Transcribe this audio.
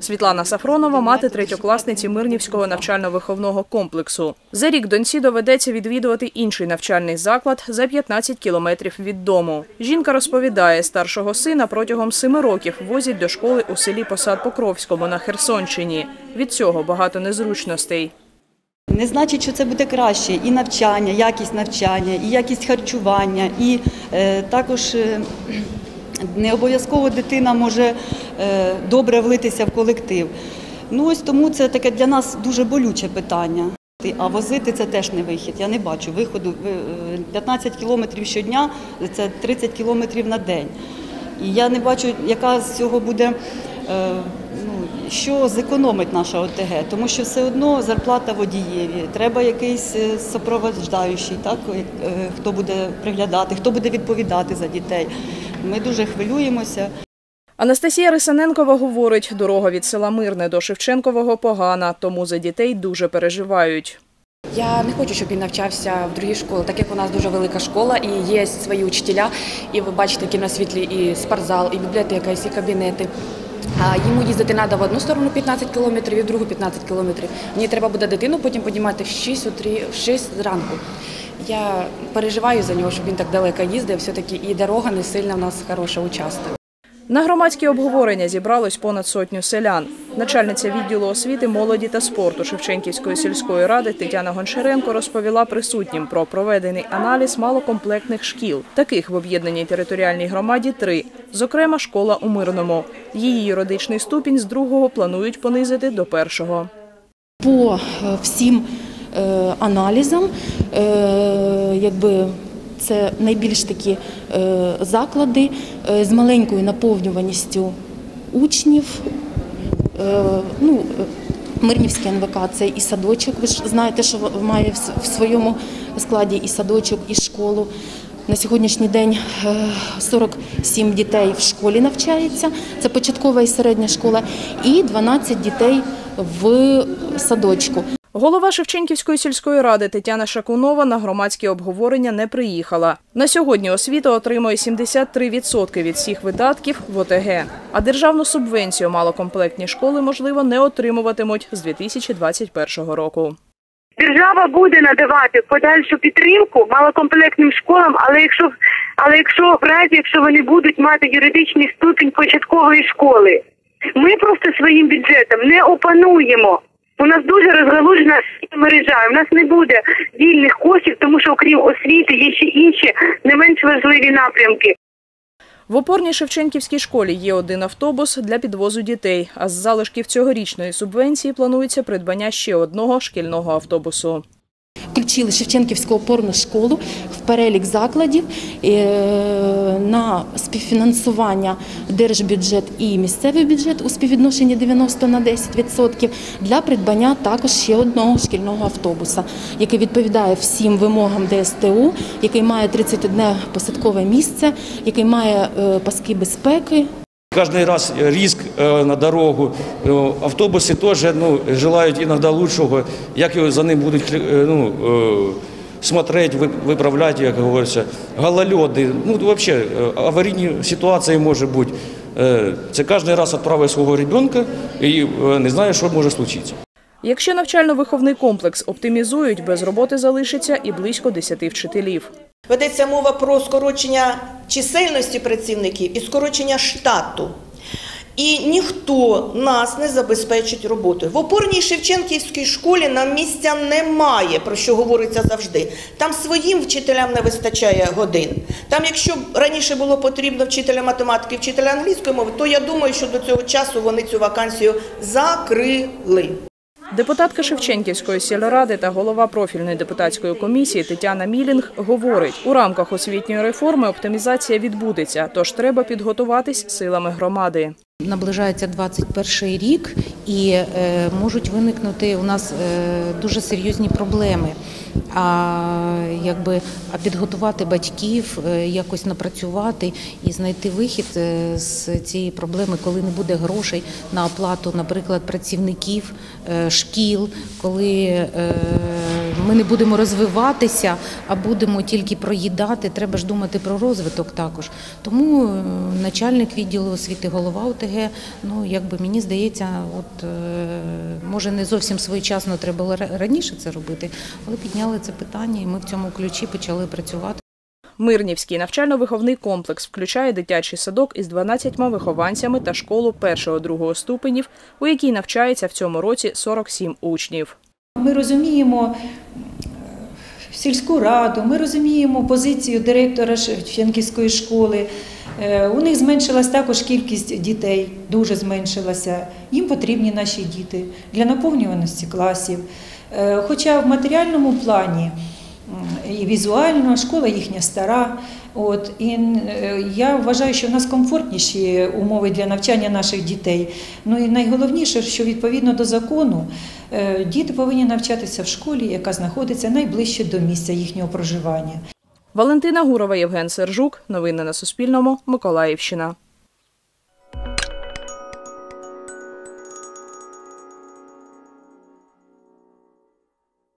Світлана Сафронова – мати третьокласниці Мирнівського навчально-виховного комплексу. За рік доньці доведеться відвідувати інший навчальний заклад за 15 кілометрів від дому. Жінка розповідає, старшого сина протягом семи років возять до школи у селі Посад Покровському на Херсонщині. Від цього багато незручностей. Не значить, що це буде краще і навчання, якість навчання, і якість харчування, і е, також е, не обов'язково дитина може добре влитися в колектив. Ну ось тому це таке для нас дуже болюче питання. А возити це теж не вихід. Я не бачу виходу. Е, 15 кілометрів щодня це 30 кілометрів на день. І я не бачу, яка з цього буде, е, ну, що зекономить наша ОТГ, тому що все одно зарплата водієві, треба якийсь е, супроводжаючий, так, е, хто буде приглядати, хто буде відповідати за дітей. Ми дуже хвилюємося. Анастасія Рисаненкова говорить, дорога від села Мирне до Шевченкового погана, тому за дітей дуже переживають. Я не хочу, щоб він навчався в другій школі, так як у нас дуже велика школа і є свої учителя, і ви бачите, які на світлі і спортзал, і бібліотека, і всі кабінети. А йому їздити треба в одну сторону 15 кілометрів і в другу 15 кілометрів. Мені треба буде дитину потім піднімати в 6, у 3, в 6 зранку. Я переживаю за нього, щоб він так далеко їздив. Все-таки і дорога не сильно в нас хороша участок. На громадські обговорення зібралось понад сотню селян. Начальниця відділу освіти, молоді та спорту Шевченківської сільської ради Тетяна Гончаренко розповіла присутнім про проведений аналіз малокомплектних шкіл. Таких в об'єднаній територіальній громаді три. Зокрема, школа у Мирному. Її юридичний ступінь з другого планують понизити до першого. по е, всім е, аналізам, е, якби це найбільш такі е, заклади е, з маленькою наповнюваністю учнів. Е, Ну, Мирнівський НВК це і садочок. Ви ж знаєте, що має в своєму складі і садочок, і школу. На сьогоднішній день е, 47 дітей в школі навчається, це початкова і середня школа, і 12 дітей в садочку. Голова Шевченківської сільської ради Тетяна Шакунова на громадські обговорення не приїхала. На сьогодні освіта отримує 73% від всіх видатків в ОТГ. А державну субвенцію малокомплектні школи, можливо, не отримуватимуть з 2021 року. Держава буде надавати подальшу підтримку малокомплектним школам, але якщо але якщо в разі, якщо вони будуть мати юридичний ступінь початкової школи, ми просто своїм бюджетом не опануємо. У нас дуже розгалужена мережа. У нас не буде вільних коштів, тому що окрім освіти є ще інші не менш важливі напрямки. В опорній Шевченківській школі є один автобус для підвозу дітей, а з залишків цьогорічної субвенції планується придбання ще одного шкільного автобусу. Включили Шевченківську опорну школу в перелік закладів е, на співфінансування держбюджет і місцевий бюджет у співвідношенні 90 на 10% для придбання також ще одного шкільного автобуса, який відповідає всім вимогам ДСТУ, який має 31 посадкове місце, який має е, паски безпеки, Каждый раз риск э, на дорогу. Э, Автобусы тоже ну, желают иногда лучшего. Як його за ним будуть хлі- е, ну, э, смотреть, ви- виправляти, як говориться. Голольоди, ну взагалі е, аварійні ситуації може бути. Е, Це кожен раз відправить свого ребенка і е, не знає, що може случитися. Якщо навчально-виховний комплекс оптимізують, без роботи залишиться і близько 10 вчителів. Ведеться мова про скорочення чисельності працівників і скорочення штату. І ніхто нас не забезпечить роботою. В опорній Шевченківській школі нам місця немає, про що говориться завжди. Там своїм вчителям не вистачає годин. Там, якщо раніше було потрібно вчителя математики, вчителя англійської мови, то я думаю, що до цього часу вони цю вакансію закрили. Депутатка Шевченківської сільради та голова профільної депутатської комісії Тетяна Мілінг говорить, у рамках освітньої реформи оптимізація відбудеться, тож треба підготуватись силами громади. Наближається 21 рік і е, можуть виникнути у нас е, дуже серйозні проблеми. А якби а підготувати батьків, е, якось напрацювати і знайти вихід з цієї проблеми, коли не буде грошей на оплату, наприклад, працівників шкіл, коли ми не будемо розвиватися, а будемо тільки проїдати. Треба ж думати про розвиток також. Тому е, начальник відділу освіти, голова ОТГ, ну якби мені здається, от е, може не зовсім своєчасно треба було раніше це робити, але підняли це питання, і ми в цьому ключі почали працювати. Мирнівський навчально-виховний комплекс включає дитячий садок із 12 вихованцями та школу першого-другого ступенів, у якій навчається в цьому році 47 учнів. Ми розуміємо е, сільську раду, ми розуміємо позицію директора Шевченківської школи. Е, У них зменшилась також кількість дітей, дуже зменшилася. Їм потрібні наші діти для наповнюваності класів. Е, Хоча в матеріальному плані і візуально школа їхня стара. От і е, я вважаю, що в нас комфортніші умови для навчання наших дітей. Ну і найголовніше, що відповідно до закону е, діти повинні навчатися в школі, яка знаходиться найближче до місця їхнього проживання. Валентина Гурова, Євген Сержук. Новини на Суспільному. Миколаївщина.